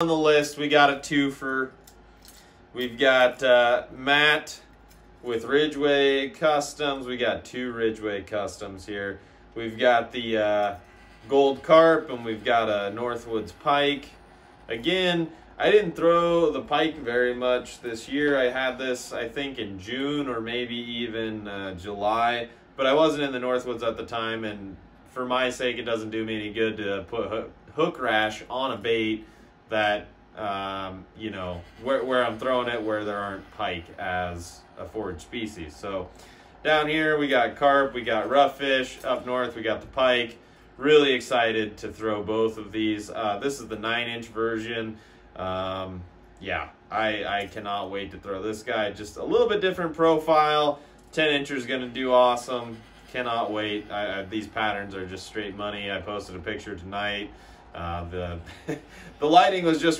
on the list, we got a two for. We've got uh, Matt with Ridgway Customs. We got two Ridgway Customs here. We've got the uh, Gold Carp and we've got a Northwoods Pike. Again, I didn't throw the Pike very much this year. I had this, I think, in June or maybe even uh, July, but I wasn't in the Northwoods at the time, and for my sake, it doesn't do me any good to put hook, hook rash on a bait that um, you know where, where I'm throwing it where there aren't pike as a forage species. So down here we got carp, we got rough fish. Up north we got the pike. Really excited to throw both of these. Uh, this is the nine inch version. Um, yeah, I I cannot wait to throw this guy. Just a little bit different profile. Ten incher is gonna do awesome. Cannot wait. I, I, these patterns are just straight money. I posted a picture tonight. Uh, the the lighting was just